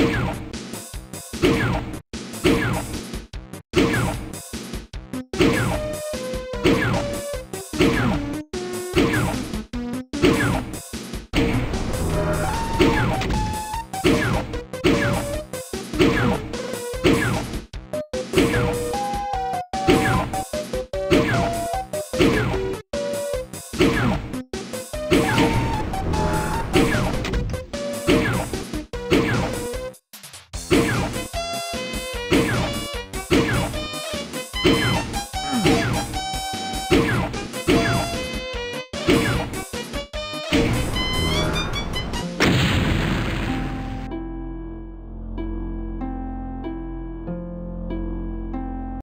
Yeah. Yeah.